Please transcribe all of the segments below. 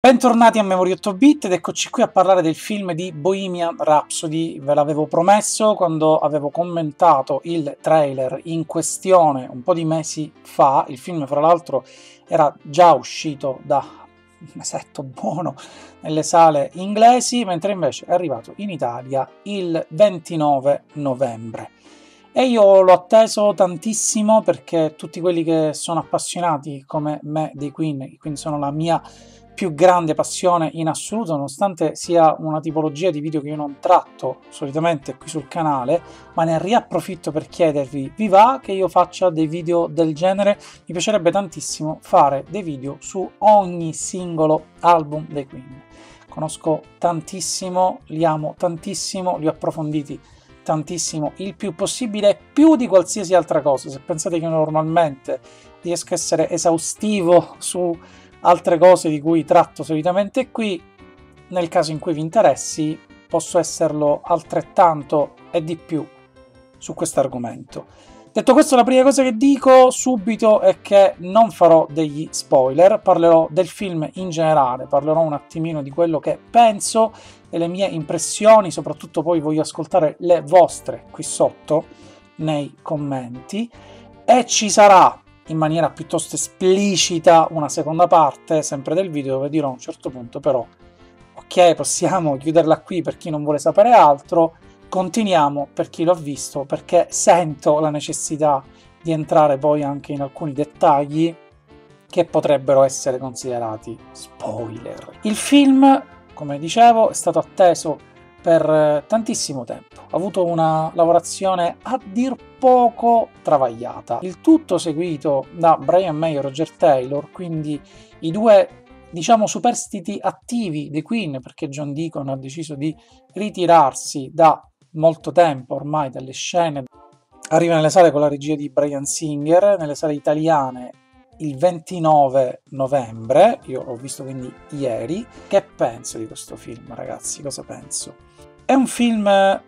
Bentornati a Memory 8 Bit ed eccoci qui a parlare del film di Bohemian Rhapsody. Ve l'avevo promesso quando avevo commentato il trailer in questione un po' di mesi fa. Il film, fra l'altro, era già uscito da un mesetto buono nelle sale inglesi, mentre invece è arrivato in Italia il 29 novembre. E io l'ho atteso tantissimo perché tutti quelli che sono appassionati come me dei Queen, quindi sono la mia più grande passione in assoluto, nonostante sia una tipologia di video che io non tratto solitamente qui sul canale, ma ne riapprofitto per chiedervi, vi va che io faccia dei video del genere? Mi piacerebbe tantissimo fare dei video su ogni singolo album dei Queen. Conosco tantissimo, li amo tantissimo, li ho approfonditi tantissimo, il più possibile, più di qualsiasi altra cosa. Se pensate che normalmente riesco a essere esaustivo su altre cose di cui tratto solitamente qui, nel caso in cui vi interessi posso esserlo altrettanto e di più su questo argomento. Detto questo, la prima cosa che dico subito è che non farò degli spoiler, parlerò del film in generale, parlerò un attimino di quello che penso e le mie impressioni, soprattutto poi voglio ascoltare le vostre qui sotto nei commenti e ci sarà in maniera piuttosto esplicita una seconda parte sempre del video dove dirò a un certo punto però ok possiamo chiuderla qui per chi non vuole sapere altro continuiamo per chi l'ha visto perché sento la necessità di entrare poi anche in alcuni dettagli che potrebbero essere considerati spoiler. Il film, come dicevo, è stato atteso per eh, tantissimo tempo. Ha avuto una lavorazione a dir poco travagliata. Il tutto seguito da Brian May e Roger Taylor, quindi i due diciamo superstiti attivi dei Queen perché John Deacon ha deciso di ritirarsi da molto tempo ormai dalle scene. Arriva nelle sale con la regia di Brian Singer, nelle sale italiane il 29 novembre, io l'ho visto quindi ieri. Che penso di questo film, ragazzi? Cosa penso? È un film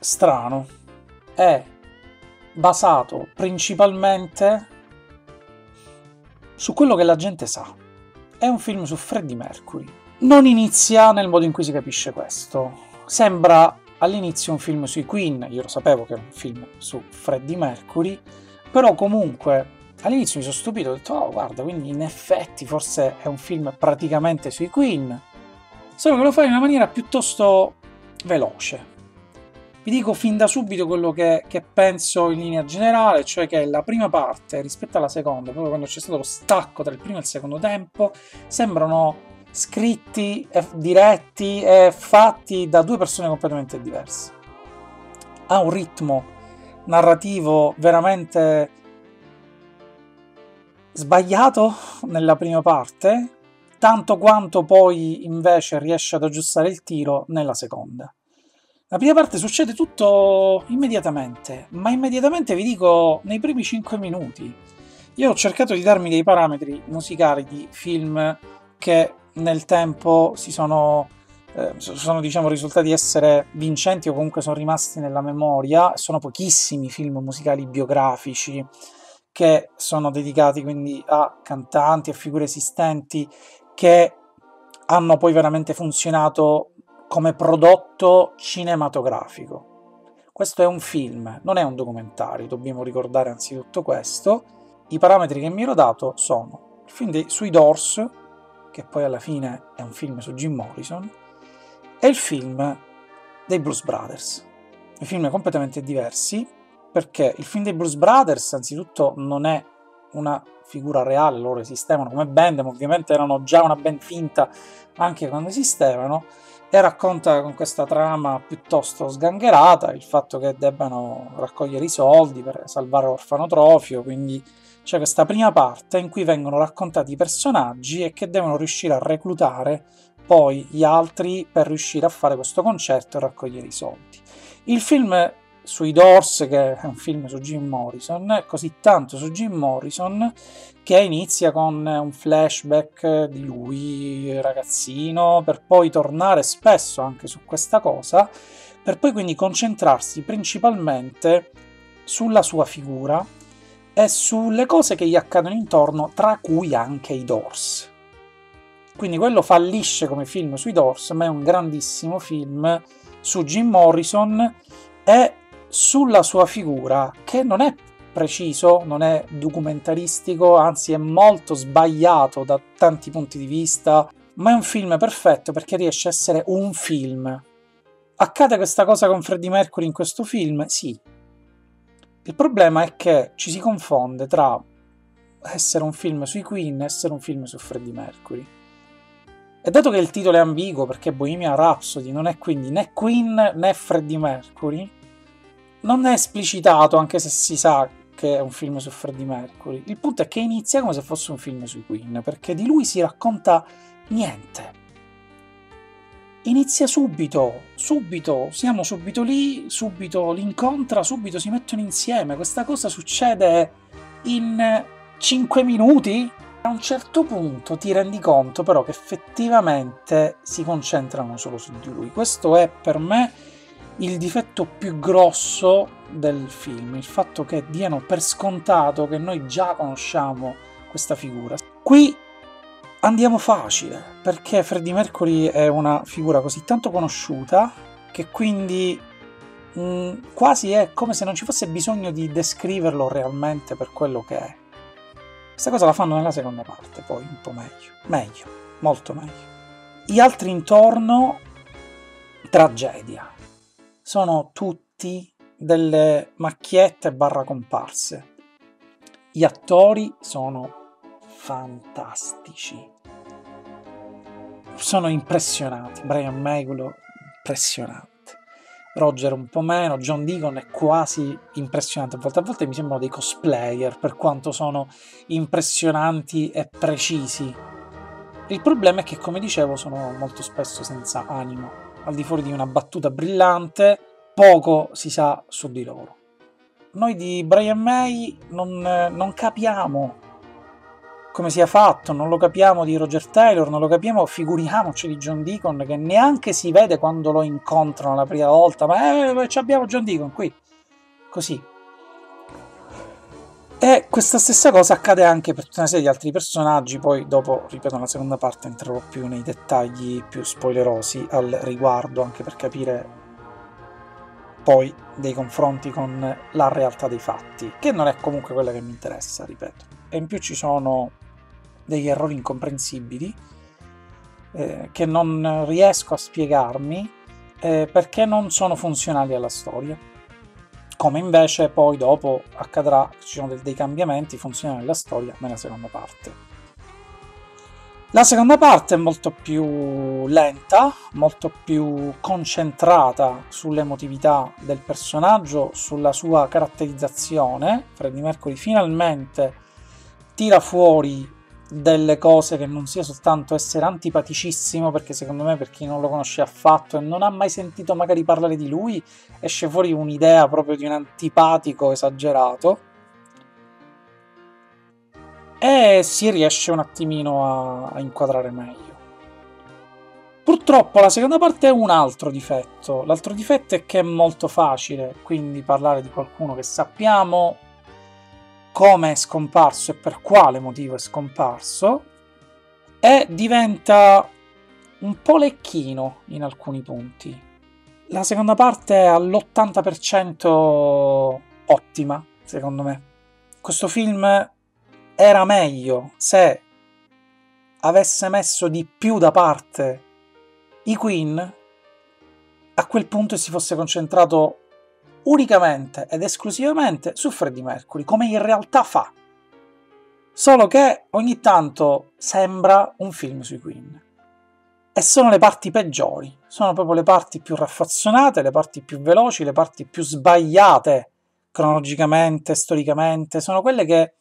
strano, è basato principalmente su quello che la gente sa. È un film su Freddie Mercury. Non inizia nel modo in cui si capisce questo. Sembra all'inizio un film sui Queen, io lo sapevo che era un film su Freddie Mercury, però comunque all'inizio mi sono stupito, ho detto, oh guarda, quindi in effetti forse è un film praticamente sui Queen, solo che lo fa in una maniera piuttosto veloce. Vi dico fin da subito quello che, che, penso in linea generale, cioè che la prima parte rispetto alla seconda, proprio quando c'è stato lo stacco tra il primo e il secondo tempo, sembrano scritti, e diretti e fatti da due persone completamente diverse. Ha un ritmo narrativo veramente sbagliato nella prima parte, tanto quanto poi invece riesce ad aggiustare il tiro nella seconda. La prima parte succede tutto immediatamente, ma immediatamente vi dico nei primi 5 minuti. Io ho cercato di darmi dei parametri musicali di film che nel tempo si sono, eh, sono diciamo, risultati essere vincenti o comunque sono rimasti nella memoria. Sono pochissimi film musicali biografici che sono dedicati quindi a cantanti, a figure esistenti che hanno poi veramente funzionato come prodotto cinematografico. Questo è un film, non è un documentario, dobbiamo ricordare anzitutto questo. I parametri che mi ero dato sono il film sui Doors, che poi alla fine è un film su Jim Morrison, e il film dei Blues Brothers. Due film completamente diversi, perché il film dei Blues Brothers anzitutto non è una figura reale, loro esistevano come band, ma ovviamente erano già una band finta anche quando esistevano, e racconta con questa trama piuttosto sgangherata il fatto che debbano raccogliere i soldi per salvare l'orfanotrofio, quindi c'è questa prima parte in cui vengono raccontati i personaggi e che devono riuscire a reclutare poi gli altri per riuscire a fare questo concerto e raccogliere i soldi. Il film sui Doors, che è un film su Jim Morrison, così tanto su Jim Morrison che inizia con un flashback di lui ragazzino, per poi tornare spesso anche su questa cosa, per poi quindi concentrarsi principalmente sulla sua figura e sulle cose che gli accadono intorno, tra cui anche i Doors. Quindi quello fallisce come film sui Doors, ma è un grandissimo film su Jim Morrison e sulla sua figura, che non è preciso, non è documentaristico, anzi è molto sbagliato da tanti punti di vista, ma è un film perfetto perché riesce a essere un film. Accade questa cosa con Freddie Mercury in questo film? Sì. Il problema è che ci si confonde tra essere un film sui Queen e essere un film su Freddie Mercury. E dato che il titolo è ambiguo perché Bohemian Rhapsody non è quindi né Queen né Freddie Mercury, non è esplicitato anche se si sa che è un film su Freddie Mercury. Il punto è che inizia come se fosse un film sui Queen, perché di lui si racconta niente. Inizia subito, subito, siamo subito lì, subito li incontra, subito si mettono insieme. Questa cosa succede in 5 minuti? A un certo punto ti rendi conto però che effettivamente si concentrano solo su di lui. Questo è per me il difetto più grosso del film, il fatto che diano per scontato che noi già conosciamo questa figura. Qui andiamo facile, perché Freddie Mercury è una figura così tanto conosciuta che quindi mh, mm, quasi è come se non ci fosse bisogno di descriverlo realmente per quello che è. Questa cosa la fanno nella seconda parte, poi un po' meglio. Meglio, molto meglio. Gli altri intorno, tragedia. Sono tutti delle macchiette barra comparse. Gli attori sono fantastici. Sono impressionati. Brian Meglo, impressionante. Roger un po' meno, John Deacon è quasi impressionante, a volte, a volte mi sembrano dei cosplayer per quanto sono impressionanti e precisi. Il problema è che, come dicevo, sono molto spesso senza animo, al di fuori di una battuta brillante, poco si sa su di loro. Noi di Brian May non, non capiamo come sia fatto, non lo capiamo di Roger Taylor, non lo capiamo, figuriamoci di John Deacon che neanche si vede quando lo incontrano la prima volta, ma eh, abbiamo John Deacon qui, così. E questa stessa cosa accade anche per tutta una serie di altri personaggi, poi dopo, ripeto, nella seconda parte entrerò più nei dettagli più spoilerosi al riguardo, anche per capire poi dei confronti con la realtà dei fatti, che non è comunque quella che mi interessa, ripeto. E in più ci sono degli errori incomprensibili eh, che non riesco a spiegarmi eh, perché non sono funzionali alla storia. Come invece poi dopo accadrà, ci sono dei cambiamenti funzionali alla storia nella seconda parte. La seconda parte è molto più lenta, molto più concentrata sull'emotività del personaggio, sulla sua caratterizzazione. Freddie Mercury finalmente tira fuori delle cose che non sia soltanto essere antipaticissimo, perché secondo me per chi non lo conosce affatto e non ha mai sentito magari parlare di lui, esce fuori un'idea proprio di un antipatico esagerato e si riesce un attimino a, a inquadrare meglio. Purtroppo la seconda parte è un altro difetto. L'altro difetto è che è molto facile, quindi parlare di qualcuno che sappiamo come è scomparso e per quale motivo è scomparso e diventa un po' lecchino in alcuni punti. La seconda parte è all'80% ottima, secondo me. Questo film era meglio se avesse messo di più da parte i Queen, a quel punto si fosse concentrato unicamente ed esclusivamente su Freddie Mercury, come in realtà fa. Solo che ogni tanto sembra un film sui Queen. E sono le parti peggiori, sono proprio le parti più raffazzonate, le parti più veloci, le parti più sbagliate cronologicamente, storicamente, sono quelle che,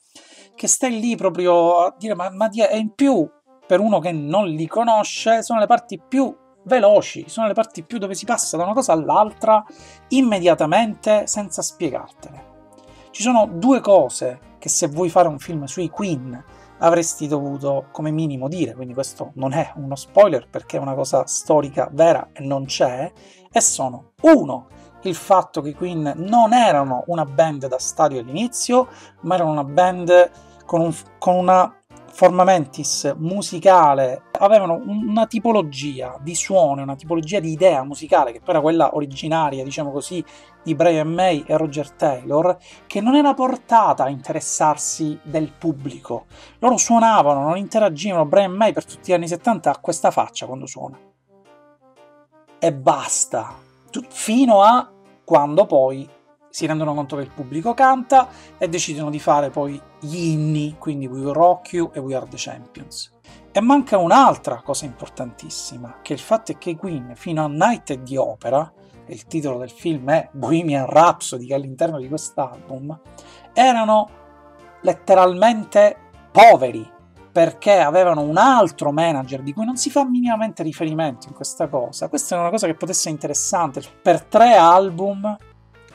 che stai lì proprio a dire ma, ma e in più per uno che non li conosce sono le parti più veloci, sono le parti più dove si passa da una cosa all'altra immediatamente senza spiegartene. Ci sono due cose che se vuoi fare un film sui Queen avresti dovuto come minimo dire, quindi questo non è uno spoiler perché è una cosa storica vera e non c'è, e sono uno il fatto che i Queen non erano una band da stadio all'inizio, ma erano una band con, un, con una forma mentis musicale avevano una tipologia di suono, una tipologia di idea musicale, che poi era quella originaria, diciamo così, di Brian May e Roger Taylor, che non era portata a interessarsi del pubblico. Loro suonavano, non interagivano. Brian May per tutti gli anni 70 ha questa faccia quando suona. E basta. Fino a quando poi si rendono conto che il pubblico canta e decidono di fare poi gli inni, quindi We Rock You e We Are the Champions. E manca un'altra cosa importantissima, che il fatto è che Queen fino a Night di Opera, e il titolo del film è Bohemian Rhapsody, che all'interno di quest'album, erano letteralmente poveri, perché avevano un altro manager di cui non si fa minimamente riferimento in questa cosa. Questa è una cosa che potesse essere interessante. Per tre album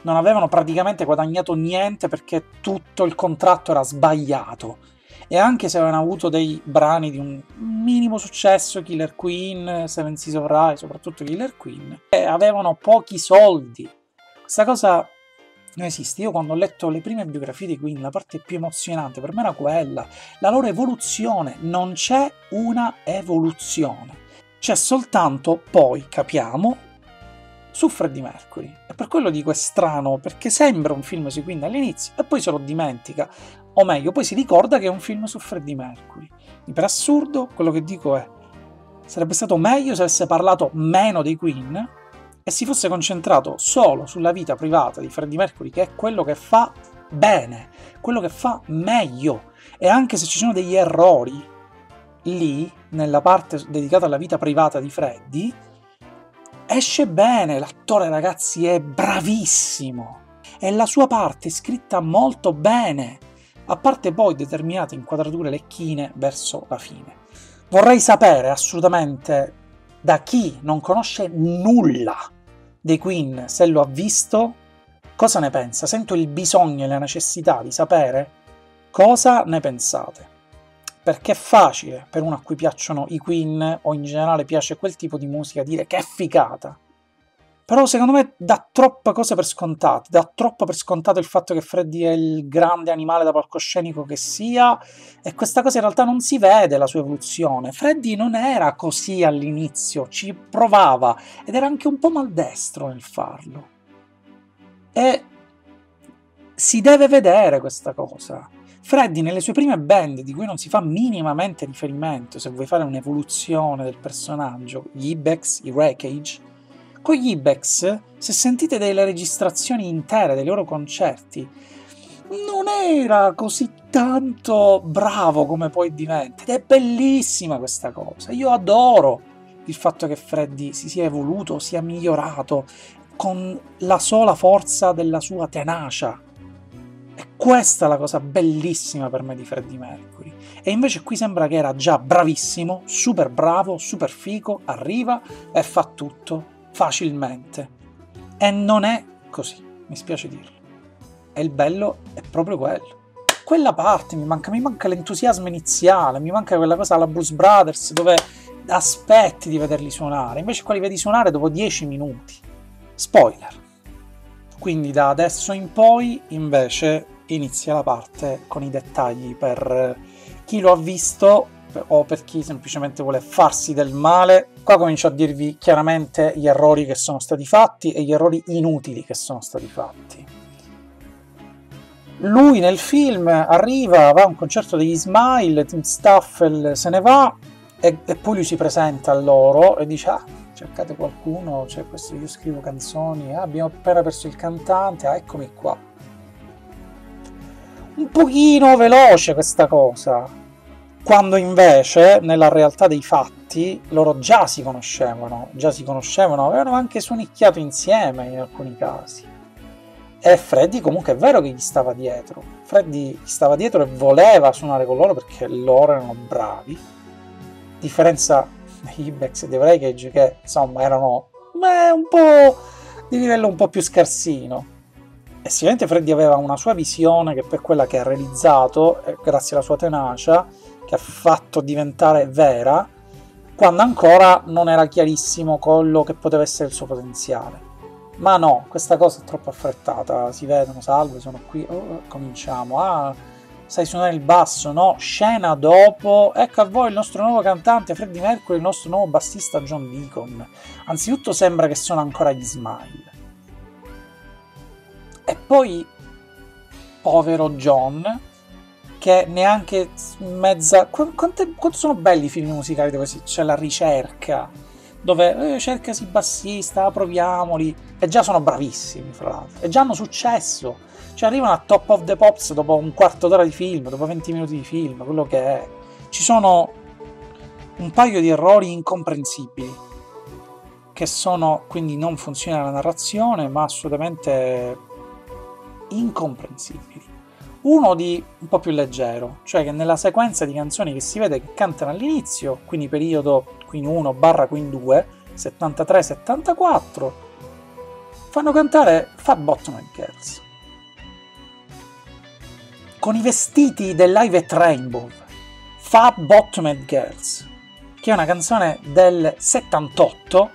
non avevano praticamente guadagnato niente perché tutto il contratto era sbagliato. E anche se avevano avuto dei brani di un minimo successo, Killer Queen, Seven Seas of Rye, soprattutto Killer Queen, avevano pochi soldi. Questa cosa non esiste. Io quando ho letto le prime biografie di Queen, la parte più emozionante per me era quella, la loro evoluzione. Non c'è una evoluzione. C'è soltanto, poi capiamo, su Freddie Mercury. E per quello dico è strano, perché sembra un film sui Queen all'inizio e poi se lo dimentica. O meglio, poi si ricorda che è un film su Freddie Mercury. E per assurdo, quello che dico è, sarebbe stato meglio se avesse parlato meno dei Queen e si fosse concentrato solo sulla vita privata di Freddie Mercury, che è quello che fa bene, quello che fa meglio. E anche se ci sono degli errori lì, nella parte dedicata alla vita privata di Freddie, esce bene, l'attore ragazzi è bravissimo e la sua parte è scritta molto bene, a parte poi determinate inquadrature lecchine verso la fine. Vorrei sapere assolutamente da chi non conosce nulla dei Queen, se lo ha visto, cosa ne pensa. Sento il bisogno e la necessità di sapere cosa ne pensate perché è facile per uno a cui piacciono i Queen o in generale piace quel tipo di musica dire che è figata. Però secondo me dà troppe cose per scontate, dà troppo per scontato il fatto che Freddy è il grande animale da palcoscenico che sia e questa cosa in realtà non si vede la sua evoluzione. Freddy non era così all'inizio, ci provava ed era anche un po' maldestro nel farlo. E si deve vedere questa cosa. Freddy nelle sue prime band, di cui non si fa minimamente riferimento se vuoi fare un'evoluzione del personaggio, gli Ibex, i Wreckage, con gli Ibex, se sentite delle registrazioni intere dei loro concerti, non era così tanto bravo come poi diventa. Ed è bellissima questa cosa. Io adoro il fatto che Freddy si sia evoluto, sia migliorato con la sola forza della sua tenacia questa è la cosa bellissima per me di Freddie Mercury. E invece qui sembra che era già bravissimo, super bravo, super fico, arriva e fa tutto facilmente. E non è così, mi spiace dirlo. E il bello è proprio quello. Quella parte mi manca, mi manca l'entusiasmo iniziale, mi manca quella cosa alla Blues Brothers dove aspetti di vederli suonare, invece qua li vedi suonare dopo 10 minuti. Spoiler. Quindi da adesso in poi invece inizia la parte con i dettagli per chi lo ha visto o per chi semplicemente vuole farsi del male. Qua comincio a dirvi chiaramente gli errori che sono stati fatti e gli errori inutili che sono stati fatti. Lui nel film arriva, va a un concerto degli Smile, Tim Staffel se ne va e, e poi lui si presenta a loro e dice ah cercate qualcuno, cioè questo io scrivo canzoni, ah, abbiamo appena perso il cantante, ah, eccomi qua. Un pochino veloce questa cosa, quando invece nella realtà dei fatti loro già si conoscevano, già si conoscevano, avevano anche suonicchiato insieme in alcuni casi. E Freddy comunque è vero che gli stava dietro, Freddy gli stava dietro e voleva suonare con loro perché loro erano bravi, differenza Ibex e The Wreckage che insomma erano beh, un po' di livello un po' più scarsino. E sicuramente Freddy aveva una sua visione che per quella che ha realizzato, grazie alla sua tenacia, che ha fatto diventare vera, quando ancora non era chiarissimo quello che poteva essere il suo potenziale. Ma no, questa cosa è troppo affrettata, si vedono, salve, sono qui, oh, oh cominciamo, ah, sai suonare il basso, no? Scena dopo, ecco a voi il nostro nuovo cantante Freddie Mercury, il nostro nuovo bassista John Deacon. Anzitutto sembra che suona ancora gli smile. Poi, povero John, che neanche mezza... Quante, quanto sono belli i film musicali dove c'è la ricerca, dove eh, cercasi bassista, proviamoli, e già sono bravissimi, fra l'altro, e già hanno successo. Cioè arrivano a Top of the Pops dopo un quarto d'ora di film, dopo 20 minuti di film, quello che è. Ci sono un paio di errori incomprensibili, che sono, quindi non funziona la narrazione, ma assolutamente incomprensibili. Uno di un po' più leggero, cioè che nella sequenza di canzoni che si vede che cantano all'inizio, quindi periodo Queen 1 barra Queen 2, 73-74, fanno cantare Fat Bottom and Girls. Con i vestiti del Live at Rainbow, Fat Bottomed Girls, che è una canzone del 78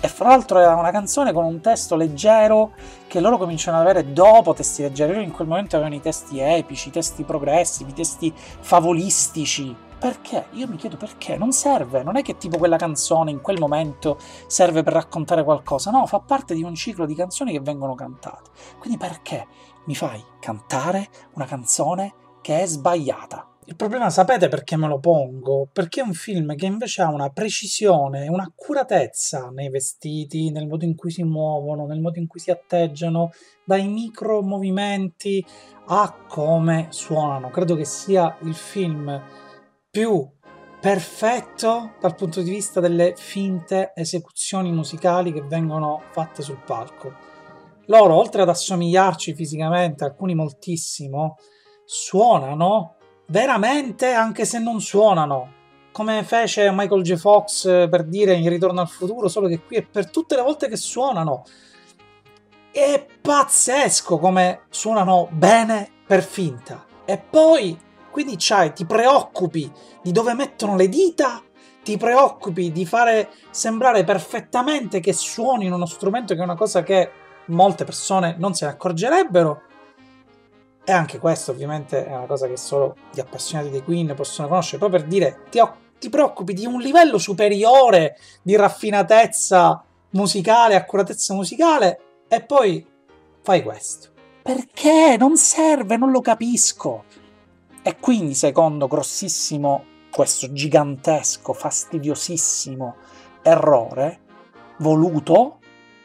e fra l'altro era una canzone con un testo leggero che loro cominciano ad avere dopo testi leggeri. Loro in quel momento avevano i testi epici, i testi progressivi, i testi favolistici. Perché? Io mi chiedo perché. Non serve. Non è che tipo quella canzone in quel momento serve per raccontare qualcosa. No, fa parte di un ciclo di canzoni che vengono cantate. Quindi perché mi fai cantare una canzone che è sbagliata? Il problema sapete perché me lo pongo? Perché è un film che invece ha una precisione, un'accuratezza nei vestiti, nel modo in cui si muovono, nel modo in cui si atteggiano, dai micro movimenti a come suonano. Credo che sia il film più perfetto dal punto di vista delle finte esecuzioni musicali che vengono fatte sul palco. Loro, oltre ad assomigliarci fisicamente, alcuni moltissimo, suonano veramente anche se non suonano. Come fece Michael J. Fox eh, per dire in Ritorno al futuro, solo che qui è per tutte le volte che suonano. È pazzesco come suonano bene per finta. E poi, quindi c'hai, ti preoccupi di dove mettono le dita, ti preoccupi di fare sembrare perfettamente che suonino uno strumento che è una cosa che molte persone non se ne accorgerebbero e anche questo ovviamente è una cosa che solo gli appassionati dei Queen possono conoscere, proprio per dire ti, ti preoccupi di un livello superiore di raffinatezza musicale, accuratezza musicale e poi fai questo. Perché? Non serve, non lo capisco. E quindi, secondo grossissimo, questo gigantesco, fastidiosissimo errore, voluto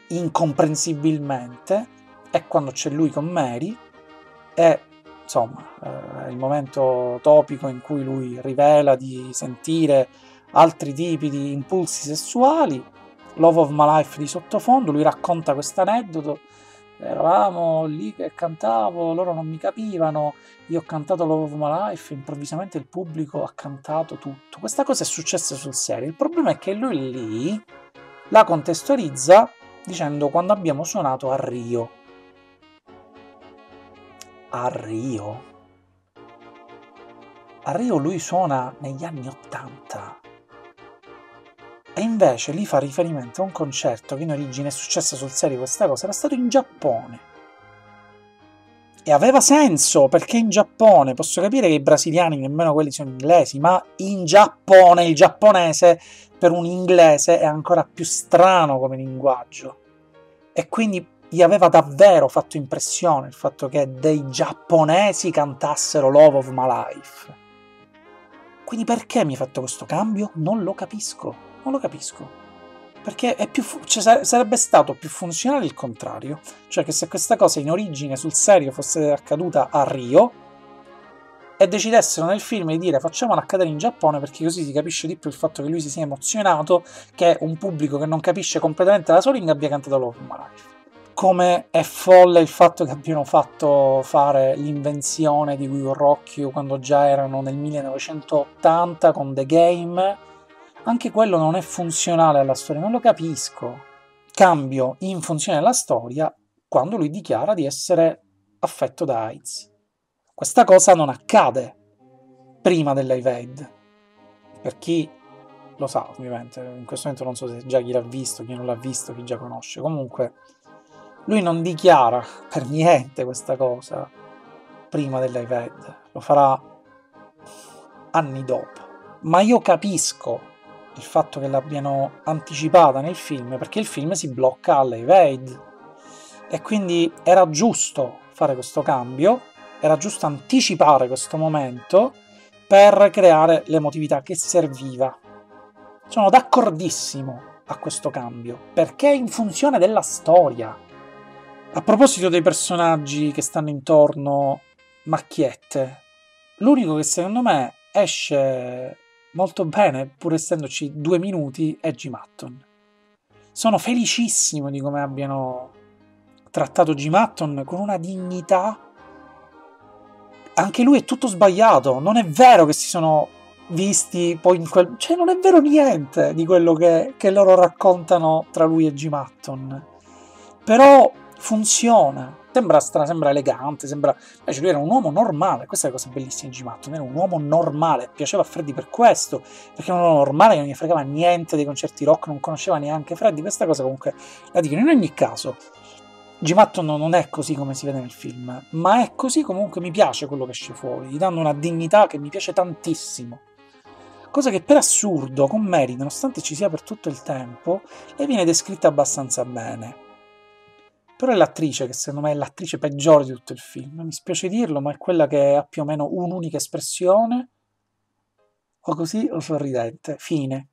incomprensibilmente, è quando c'è lui con Mary è insomma eh, il momento topico in cui lui rivela di sentire altri tipi di impulsi sessuali. Love of My Life di sottofondo, lui racconta questo aneddoto. Eravamo lì che cantavo, loro non mi capivano, io ho cantato Love of My Life, improvvisamente il pubblico ha cantato tutto. Questa cosa è successa sul serio. Il problema è che lui lì la contestualizza dicendo quando abbiamo suonato a Rio a Rio. A Rio lui suona negli anni Ottanta. E invece lì fa riferimento a un concerto che in origine è successo sul serio questa cosa, era stato in Giappone. E aveva senso, perché in Giappone, posso capire che i brasiliani nemmeno quelli sono inglesi, ma in Giappone il giapponese per un inglese è ancora più strano come linguaggio. E quindi gli aveva davvero fatto impressione il fatto che dei giapponesi cantassero Love of My Life. Quindi perché mi hai fatto questo cambio? Non lo capisco, non lo capisco. Perché fu- cioè, sarebbe stato più funzionale il contrario, cioè che se questa cosa in origine sul serio fosse accaduta a Rio e decidessero nel film di dire facciamolo accadere in Giappone perché così si capisce di più il fatto che lui si sia emozionato che un pubblico che non capisce completamente la sua lingua abbia cantato Love of My Life come è folle il fatto che abbiano fatto fare l'invenzione di Wii Rock quando già erano nel 1980 con The Game. Anche quello non è funzionale alla storia, non lo capisco. Cambio in funzione della storia quando lui dichiara di essere affetto da AIDS. Questa cosa non accade prima dell'Live Aid. Per chi lo sa, ovviamente, in questo momento non so se già chi l'ha visto, chi non l'ha visto, chi già conosce. Comunque, lui non dichiara per niente questa cosa prima dell'iPad. lo farà anni dopo. Ma io capisco il fatto che l'abbiano anticipata nel film perché il film si blocca alle Evade e quindi era giusto fare questo cambio, era giusto anticipare questo momento per creare l'emotività che serviva. Sono d'accordissimo a questo cambio perché è in funzione della storia. A proposito dei personaggi che stanno intorno, macchiette, l'unico che secondo me esce molto bene, pur essendoci due minuti, è Jim Hutton. Sono felicissimo di come abbiano trattato Jim Hutton con una dignità. Anche lui è tutto sbagliato, non è vero che si sono visti poi in quel... cioè non è vero niente di quello che, che loro raccontano tra lui e Jim Hutton. Però funziona, sembra, stra, sembra elegante, sembra... Invece lui era un uomo normale, questa è la cosa bellissima di Gimatton, era un uomo normale, piaceva a Freddy per questo, perché era un uomo normale che non gli fregava niente dei concerti rock, non conosceva neanche Freddy, questa cosa comunque la dicono. In ogni caso, Gimatton non è così come si vede nel film, ma è così comunque mi piace quello che esce fuori, gli danno una dignità che mi piace tantissimo. Cosa che per assurdo, con Mary, nonostante ci sia per tutto il tempo, le viene descritta abbastanza bene. Però è l'attrice che secondo me è l'attrice peggiore di tutto il film. Mi spiace dirlo, ma è quella che ha più o meno un'unica espressione, o così o sorridente. Fine.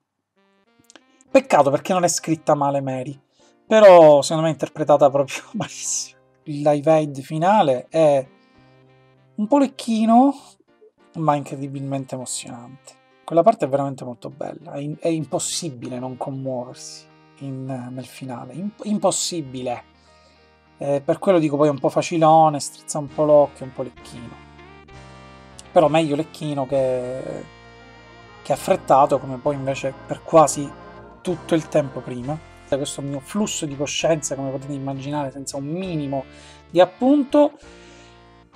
Peccato perché non è scritta male Mary, però secondo me è interpretata proprio malissimo. Il live aid finale è un po' lecchino, ma incredibilmente emozionante. Quella parte è veramente molto bella, è, impossibile non commuoversi in, nel finale, impossibile. Eh, per quello dico poi un po' facilone, strizza un po' l'occhio, un po' lecchino. Però meglio lecchino che, che affrettato, come poi invece per quasi tutto il tempo prima. Questo mio flusso di coscienza, come potete immaginare, senza un minimo di appunto.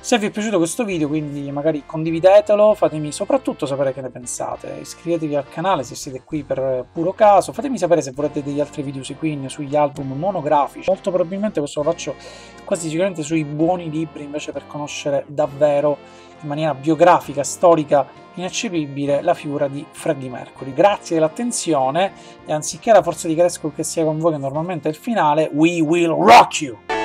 Se vi è piaciuto questo video, quindi magari condividetelo, fatemi soprattutto sapere che ne pensate, iscrivetevi al canale se siete qui per puro caso, fatemi sapere se volete degli altri video sui Queen, sugli album monografici, molto probabilmente questo lo faccio quasi sicuramente sui buoni libri invece per conoscere davvero in maniera biografica, storica, ineccepibile la figura di Freddie Mercury. Grazie dell'attenzione e anziché la forza di Cresco che sia con voi che normalmente è il finale, we will rock you!